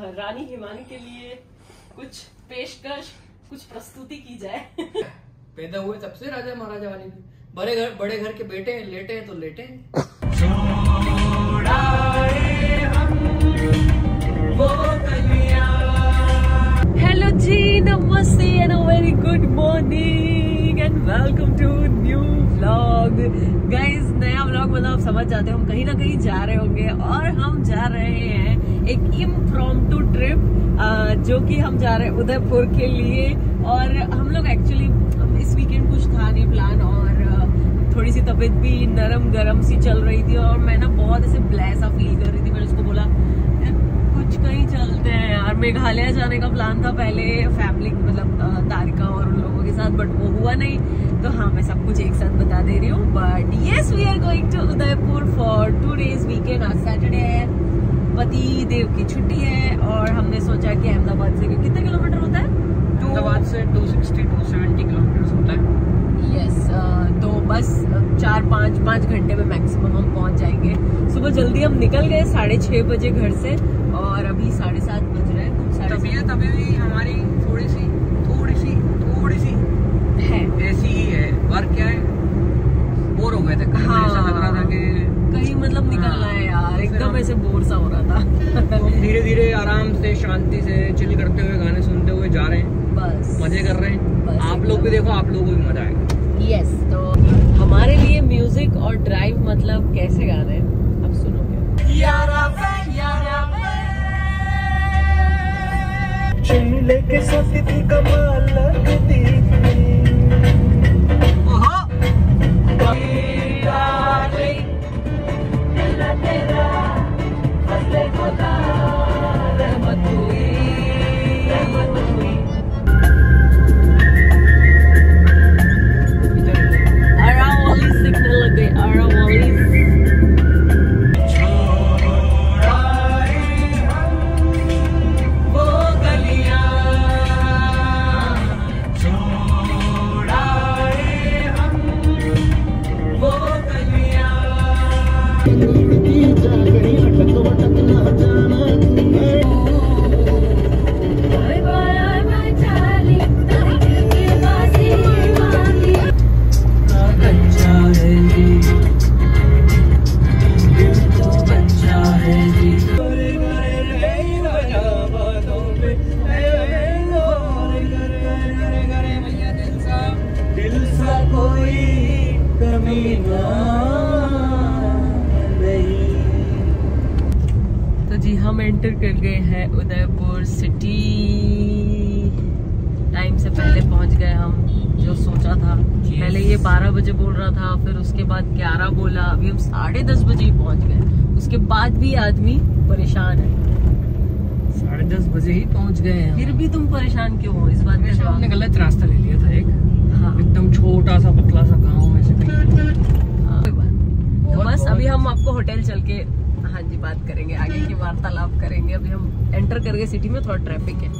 रानी हिमानी के लिए कुछ पेशकश कुछ प्रस्तुति की जाए। पैदा हुए तब से राजा महाराजा वाले भी बड़े घर बड़े घर के बेटे हैं लेटे हैं तो लेटे हेलो जी नमस्ते and very good morning and welcome to new vlog guys नया व्लॉग मतलब आप समझ जाते हो हम कहीं ना कहीं जा रहे होंगे और हम जा रहे हैं एक इम्प्रॉम्प्टू ट्रिप जो कि हम जा रहे हैं उदयपुर के लिए। और हम लोग एक्चुअली इस वीकेंड कुछ था नहीं प्लान और थोड़ी सी तबीयत भी नरम गरम सी चल रही थी और मैं ना बहुत ऐसे ब्लैसा फील कर रही थी। मैंने उसको बोला कुछ कहीं चलते हैं यार। मेघालय जाने का प्लान था पहले फैमिली मतलब तारिका और उन लोगों के साथ बट वो हुआ नहीं। तो हाँ मैं सब कुछ एक साथ बता दे रही हूँ। But yes we are going to Udaipur for two days weekend आज सैटरडे है। पति देव की छुट्टी है और हमने सोचा कि अहमदाबाद से कितने किलोमीटर होता है? अहमदाबाद से 260 270 किलोमीटर होता है। यस तो बस चार पाँच पाँच घंटे में मैक्सिमम हम पहुँच जाएँगे। सुबह जल्दी हम निकल गए साढ़े छह बजे घर से और अभी साढ़े सात बज रहे हैं। तबीयत अभी भी हमारी थोड़ी सी थोड़ी सी थोड़ी सी है। ऐसी ही है। पर क्या है? बोर हो गए थे। हाँ। ऐसा लग रहा था कि मतलब निकलना है यार एकदम ऐसे बोर सा हो रहा था। तो हम धीरे धीरे आराम से शांति से चिल करते हुए गाने सुनते हुए जा रहे हैं। बस। मज़े कर रहे हैं। आप लोग भी देखो आप लोगों को भी मज़ा आएगा। यस तो हमारे लिए म्यूज़िक और ड्राइव मतलब कैसे गाने अब सुनोगे। कमाल लगती थी। जी हम एंटर कर गए हैं उदयपुर सिटी टाइम से पहले पहुँच गए हम जो सोचा था। पहले ये 12 बजे बोल रहा था फिर उसके बाद 11 बोला। अभी हम साढ़े दस बजे ही पहुँच गए। उसके बाद भी आदमी परेशान है। साढ़े दस बजे ही पहुँच गए हैं फिर भी तुम परेशान क्यों हो? इस बात वैसे हमने गलत रास्ता ले लिया था एक। हाँ। एकदम छोटा सा पतला सा गाँव में से कहीं। हाँ। तो बस अभी हम आपको होटल चल के हाँ जी, बात करेंगे, आगे की वार्तालाप करेंगे। अभी हम एंटर कर गए सिटी में थोड़ा ट्रैफ़िक है।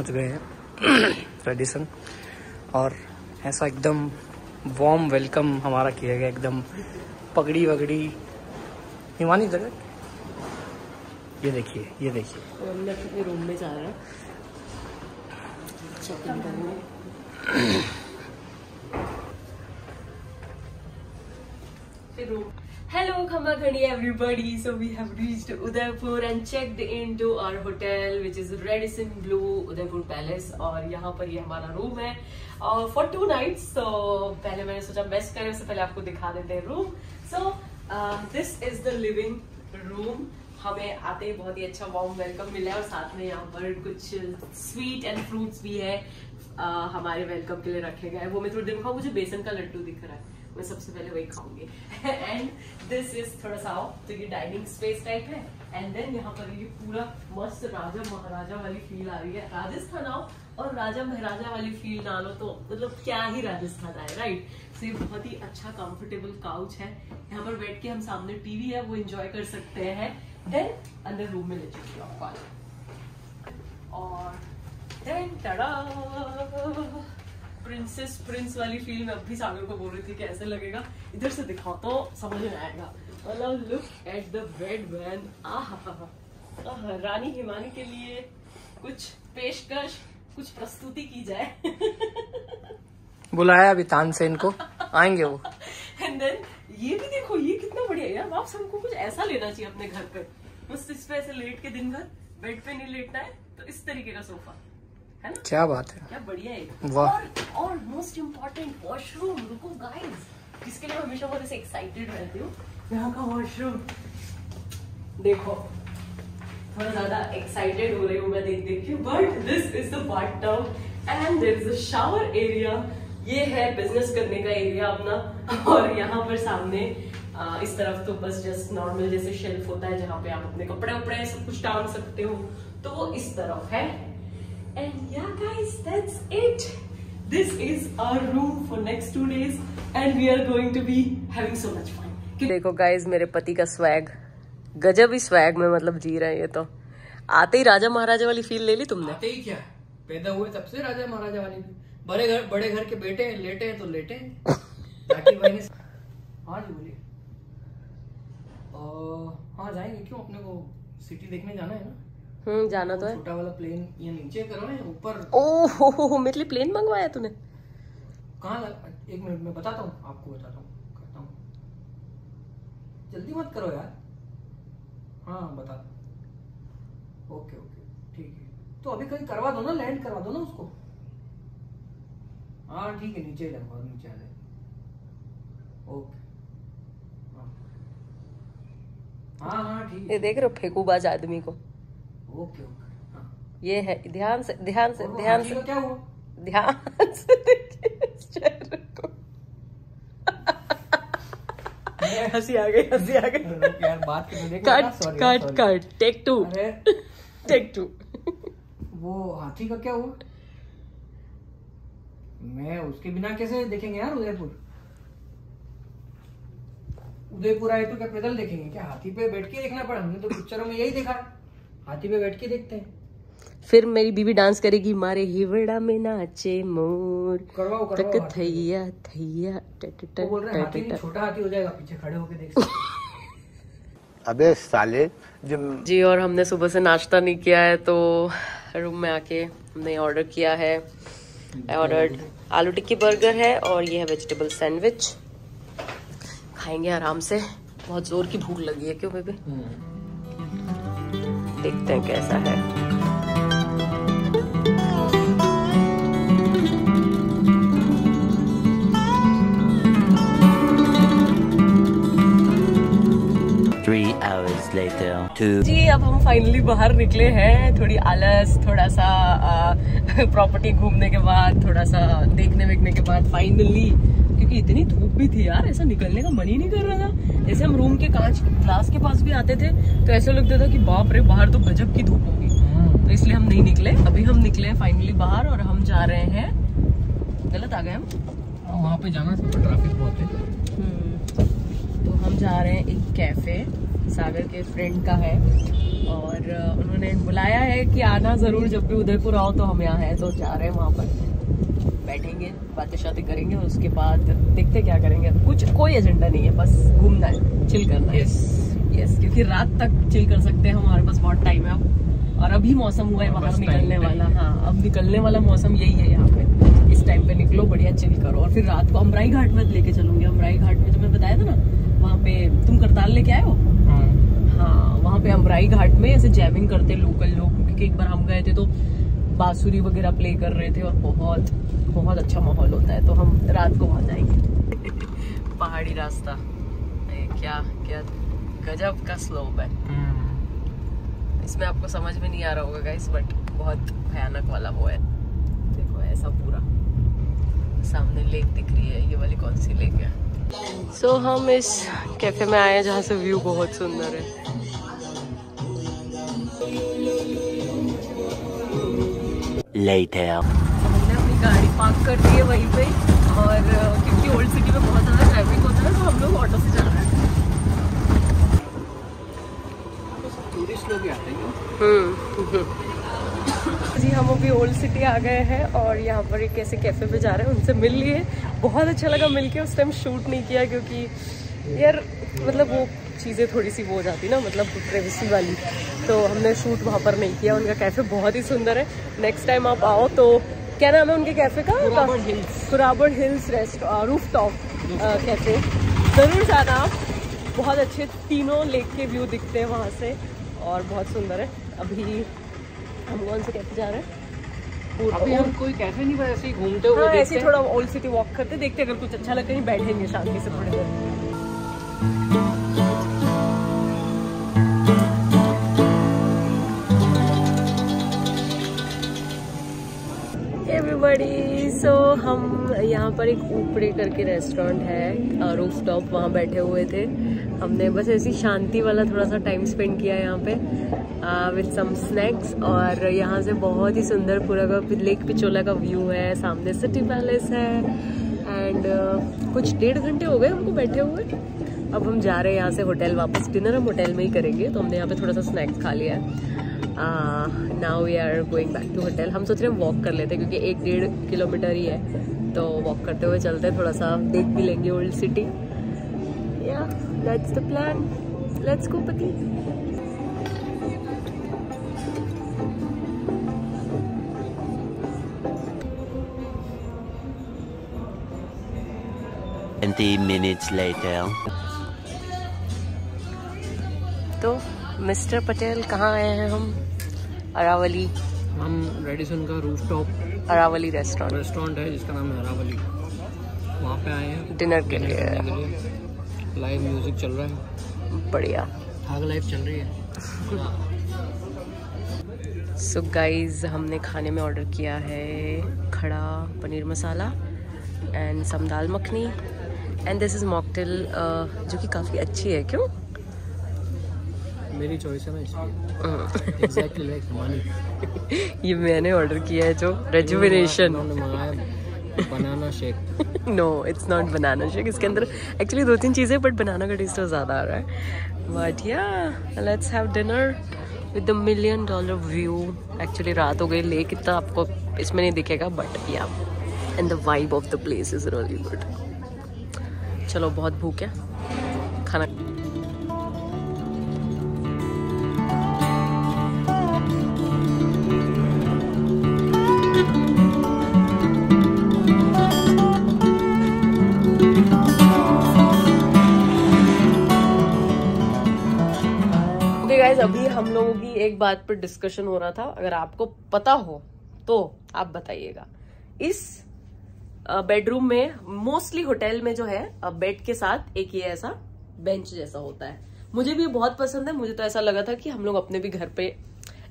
पहुँच गए हैं। रेडिसन और ऐसा एकदम वार्म वेलकम हमारा किया गया एकदम पगड़ी वगड़ी हिमानी जगह ये देखिए ये देखिए। और हम अपने रूम में जा रहे हैं। Hello, Khamakani everybody. So we have reached Udaipur and checked into our hotel which is Radisson Blue Udaipur Palace. और यहाँ पर ये यह हमारा रूम है। फॉर टू नाइट्स तो पहले मैंने सोचा बेस्ट करें उससे पहले आपको दिखा देते हैं room so this is the living room हमें आते ही बहुत ही अच्छा वार्म वेलकम मिला है और साथ में यहाँ पर कुछ स्वीट एंड फ्रूट्स भी है uh, हमारे वेलकम के लिए रखे गए हैं। वो मैं थोड़ी देर में मुझे बेसन का लड्डू दिख रहा है। मैं सबसे पहले वही खाऊँगी। एंड दिस इज़ थोड़ा सा तो ये डाइनिंग स्पेस टाइप है। एंड देन यहाँ पर ये पूरा मस्त राजा महाराजा वाली फील आ रही है। राजस्थान आओ और राजा महाराजा वाली फील ना लो तो मतलब क्या ही राजस्थान आए राइट सो ये बहुत ही अच्छा कंफर्टेबल काउच है। यहाँ पर बैठ के हम सामने टीवी है, वो एंजॉय कर सकते हैं। देन अंदर रूम में ले चुकी और देन टड़ा प्रिंसेस प्रिंस वाली फील मैं अभी सागर को बोल रही थी कि ऐसे लगेगा। इधर से दिखाओ तो समझ में आएगा। मतलब look at the bed man ah Rani Himani के लिए कुछ पेशकश कुछ प्रस्तुति की जाए। बुलाया अभी तानसेन को। आएँगे वो। एंड देन ये भी देखो ये कितना बढ़िया यार। वापस हमको कुछ ऐसा लेना चाहिए अपने घर पे। बस इस पे ऐसे लेट के दिन भर बेड पे नहीं लेटना है तो इस तरीके का सोफा है ना? क्या बात है। क्या बढ़िया है। वाह। और और मोस्ट इम्पोर्टेंट वॉशरूम रुको गाइस जिसके लिए हमेशा बहुत ऐसे एक्साइटेड रहती हूँ। यहाँ का वॉशरूम देखो थोड़ा ज़्यादा एक्साइटेड हो रही हूँ मैं देख देख के but this is the bath tub and there is a shower area ये है बिज़नेस करने का एरिया अपना और यहाँ पर सामने आ, इस तरफ़ तो बस जस्ट नॉर्मल जैसे शेल्फ होता है जहाँ पे आप अपने कपड़े वपड़े सब कुछ टांग सकते हो तो वो इस तरफ़ है। And yeah, guys, that's it. This is our room for next two days, and we are going to be having so much fun. देखो गाइस मेरे पति का स्वैग गजब ही स्वैग में मतलब जी रहे हैं ये तो। आते ही राजा महाराजा वाली फील ले ली तुमने? आते ही क्या? पैदा हुए तब से राजा महाराजा वाली। बड़े घर बड़े घर के बेटे हैं लेटे हैं तो लेटे हैं। हाँ जी बोलिए। हाँ जाएँगे क्यों? अपने को सिटी देखने जाना है ना? हम्म जाना तो है। छोटा वाला प्लेन ये नीचे करो ना ऊपर। ओह हो, हो, हो, मेरे लिए प्लेन मंगवाया तूने? कहाँ एक मिनट में बताता हूँ आपको बताता हूँ करता हूँ। जल्दी मत करो यार। हाँ बता। ओके ओके ठीक है। तो अभी कहीं करवा दो ना लैंड करवा दो ना उसको। हाँ ठीक है नीचे ही लगवा नीचे आ जाए ओके। हाँ। हाँ हाँ ठीक ये है देख रहे हो फेंकूबाज आदमी को। हाँ। ये है ध्यान से ध्यान से ध्यान से क्या हुआ? ध्यान से देखिए को। हँसी आ गई हँसी आ गई। यार बात cut cut cut take two take two वो हाथी का क्या हुआ? मैं उसके बिना कैसे देखेंगे यार उदयपुर? उदयपुर आए तो क्या पैदल देखेंगे? क्या हाथी पे बैठ के देखना पड़ा? हमने तो पिक्चरों में यही देखा। हाथी पे बैठ के देखते हैं। फिर मेरी बीबी डांस करेगी मारे हिवड़ा में नाचे मोर। करवाओ तक। थैया थैया छोटा हाथी हो जाएगा पीछे खड़े होके देख अबे साले जब जी और हमने सुबह से नाश्ता नहीं किया है तो रूम में आके हमने ऑर्डर किया है। ऑर्डर आलू टिक्की बर्गर है और ये है वेजिटेबल सैंडविच खाएँगे आराम से। बहुत ज़ोर की भूख लगी है क्यों बेबी देखते हैं कैसा है Three hours later. Two. जी अब हम फाइनली बाहर निकले हैं थोड़ी आलस थोड़ा सा प्रॉपर्टी घूमने के बाद थोड़ा सा देखने वेखने के बाद फाइनली क्योंकि इतनी धूप भी थी यार ऐसा निकलने का मन ही नहीं कर रहा था। जैसे हम रूम के कांच ग्लास के पास भी आते थे तो ऐसा लगता था कि बाप रे बाहर तो गजब की धूप होगी। तो इसलिए हम नहीं निकले अभी हम निकले फाइनली बाहर और हम जा रहे हैं। गलत आ गए हम? वहाँ पे जाना था ट्रैफ़िक बहुत है। हम्म, तो हम जा रहे हैं एक कैफ़े सागर के फ्रेंड का है। और उन्होंने बुलाया है कि आना ज़रूर जब भी उदयपुर आओ तो हम यहाँ हैं तो जा रहे हैं वहाँ पर। बैठेंगे बातें शातें करेंगे और उसके बाद देखते क्या करेंगे। कुछ कोई एजेंडा नहीं है बस घूमना है चिल करना है। यस क्योंकि रात तक चिल कर सकते हैं हमारे पास बहुत टाइम है अब। और अभी मौसम हुआ है हाँ, बाहर निकलने वाला हाँ अब निकलने वाला मौसम यही है यहाँ पे। इस टाइम पे निकलो बढ़िया चिल करो। और फिर रात को अमराई घाट में लेके चलूँगी। अमराई घाट में जो मैं बताया था ना? वहाँ पे तुम करताल लेके आए हो? हाँ। हाँ वहाँ पे अमराई घाट में ऐसे जैमिंग करते लोकल लोग क्योंकि एक बार हम गए थे तो बांसुरी वगैरह प्ले कर रहे थे और बहुत बहुत अच्छा माहौल होता है। तो हम रात को वहाँ जाएँगे। पहाड़ी रास्ता। क्या क्या गजब का स्लोप है। इसमें आपको समझ में नहीं आ रहा होगा गाइस बट बहुत भयानक वाला वो है। देखो ऐसा पूरा। सामने लेक दिख रही है। ये वाली कौन सी लेक है? सो so, हम इस कैफ़े में आए हैं जहाँ से व्यू बहुत सुंदर है। Later. हमने अपनी गाड़ी पार्क कर दी है वहीं पे और क्योंकि ओल्ड सिटी में बहुत ज़्यादा ट्रैफ़िक होता है तो हम लोग ऑटो से जा रहे हैं। टूरिस्ट लोग आते हैं जी हम अभी ओल्ड सिटी आ गए हैं और यहाँ पर एक ऐसे कैफ़े पे जा रहे हैं उनसे मिल लिए। बहुत अच्छा लगा मिल के उस टाइम शूट नहीं किया क्योंकि यार मतलब वो चीज़ें थोड़ी सी वो हो जाती ना मतलब प्राइवेसी वाली। तो हमने शूट वहाँ पर नहीं किया उनका कैफ़े बहुत ही सुंदर है। नेक्स्ट टाइम आप आओ तो क्या नाम है उनके कैफ़े का? Kurabad hills. Kurabad hills rest roof top cafe ज़रूर जाना आप। बहुत अच्छे तीनों लेक के व्यू दिखते हैं वहाँ से और बहुत सुंदर है। अभी हम कौन से कैफ़े जा रहे हैं? अभी हम कोई कैफ़े नहीं ऐसे ही घूमते हुए हाँ ऐसे थोड़ा ओल्ड सिटी वॉक करते देखते अगर कुछ अच्छा लगे कहीं बैठेंगे शांति से थोड़ी देर। एवरीबॉडी सो हम यहाँ पर एक ऊपरे करके रेस्टोरेंट है रूफ टॉप वहाँ बैठे हुए थे। हमने बस ऐसी शांति वाला थोड़ा सा टाइम स्पेंड किया यहाँ पे विद सम स्नैक्स और यहाँ से बहुत ही सुंदर पूरा का लेक पिचोला का व्यू है सामने सिटी पैलेस है एंड uh, कुछ डेढ़ घंटे हो गए हमको बैठे हुए। अब हम जा रहे हैं यहाँ से होटल वापस। डिनर हम होटल में ही करेंगे तो हमने यहाँ पे थोड़ा सा स्नैक्स खा लिया है। Now we are going back to hotel हम सोच रहे हैं वॉक कर लेते हैं क्योंकि एक डेढ़ किलोमीटर ही है। तो वॉक करते हुए चलते हैं थोड़ा सा देख भी लेंगे ओल्ड सिटी या that's the plan let's go पति Twenty minutes later. तो मिस्टर पटेल कहाँ आए हैं हम? अरावली। हम रेडिसन का roof top Aravali restaurant restaurant है जिसका नाम है अरावली। वहाँ पे आए हैं। डिनर के लिए। लिए। लाइव म्यूज़िक चल रहा है। बढ़िया। आग लाइव चल रही है। सो गाइस हमने खाने में ऑर्डर किया है खड़ा paneer masala and some dal makhani. And this is mocktail जो कि काफ़ी अच्छी है क्यों? मेरी चॉइस है ना इसलिए। एग्जैक्टली लाइक मनी ये मैंने ऑर्डर किया है जो rejuvenation banana shake no it's not banana shake इसके अंदर एक्चुअली दो तीन चीज़ें बट बनाना का टेस्ट तो ज़्यादा आ रहा है। But yeah let's have dinner with the million dollar view actually रात हो गई लेक इतना आपको इसमें नहीं दिखेगा but yeah and the vibe of the place is really good चलो बहुत भूख है। खाना हम लोगों की एक बात पर डिस्कशन हो रहा था। अगर आपको पता हो तो आप बताइएगा। इस बेडरूम में मोस्टली होटल में जो है बेड के साथ एक ये ऐसा बेंच जैसा होता है। मुझे भी बहुत पसंद है। मुझे तो ऐसा लगा था कि हम लोग अपने भी घर पे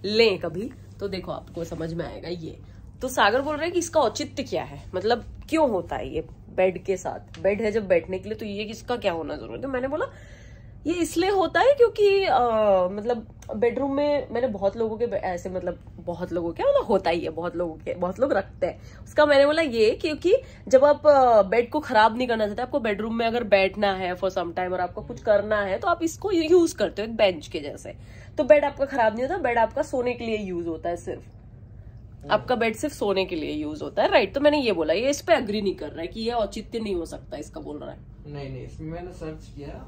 लें कभी। तो देखो, आपको समझ में आएगा ये। तो सागर बोल रहे हैं कि इसका औचित्य क्या है? मतलब क्यों होता है ये बेड के साथ? बेड है जब बैठने के लिए तो ये इसका क्या होना ज़रूरी है? तो मैंने बोला ये इसलिए होता है क्योंकि अ, मतलब बेडरूम में मैंने बहुत लोगों के ऐसे मतलब बहुत लोगों के मतलब होता ही है बहुत लोगों के बहुत लोग रखते हैं। उसका मैंने बोला ये क्योंकि जब आप बेड को खराब नहीं करना चाहते आपको बेडरूम में अगर बैठना है फॉर सम टाइम और आपको कुछ करना है तो आप इसको यूज़ करते हो एक बेंच के जैसे। तो बेड आपका खराब नहीं होता बेड आपका सोने के लिए यूज़ होता है सिर्फ़। आपका बेड सिर्फ़ सोने के लिए यूज़ होता है राइट तो मैंने ये बोला ये इस पे अग्री नहीं कर रहा है कि ये औचित्य नहीं हो सकता इसका बोल रहा है। नहीं नहीं इसमें मैंने सर्च किया।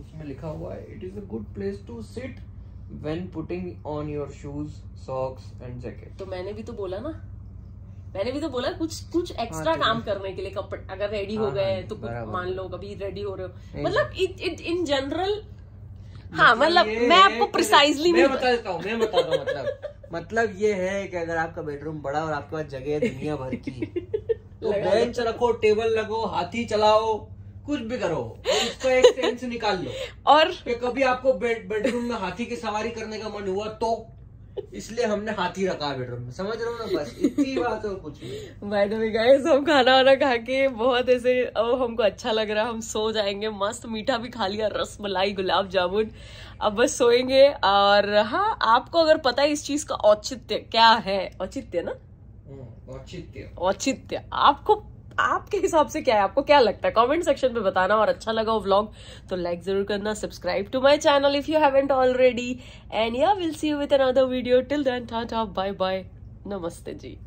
उसमें लिखा हुआ है it is a good place to sit when putting on your shoes socks and jacket तो मैंने भी तो बोला ना मैंने भी तो बोला कुछ कुछ एक्स्ट्रा काम करने के लिए कपड़े अगर रेडी हो हाँ, गए हाँ, तो कुछ मान लो कभी रेडी हो रहे हो। मतलब इट इट इन जनरल हाँ मतलब मैं आपको प्रिसाइजली मैं बता देता हूँ मैं बताता हूँ मतलब मतलब ये है कि अगर आपका बेडरूम बड़ा और आपके पास जगह है दुनिया भर की तो बेंच रखो टेबल लगो हाथी चलाओ कुछ भी करो उसका एक सेंस निकाल लो। और कि कभी आपको बेड बेडरूम में हाथी की सवारी करने का मन हुआ तो? इसलिए हमने हाथी रखा है बेडरूम में समझ रहे हो ना बस? इतनी बात है और कुछ बाय द वे गाइस हम खाना वाना खा के बहुत ऐसे अब हमको अच्छा लग रहा है हम सो जाएँगे मस्त मीठा भी खा लिया रस मलाई गुलाब जामुन। अब बस सोएँगे और हाँ आपको अगर पता है इस चीज़ का औचित्य क्या है? औचित्य ना? हम्म, औचित्य। औचित्य। आपको आपके हिसाब से क्या है? आपको क्या लगता है? कमेंट सेक्शन में बताना और अच्छा लगा व्लॉग तो लाइक ज़रूर करना subscribe to my channel if you haven't already and yeah will see you with another video till then Tata bye bye नमस्ते जी.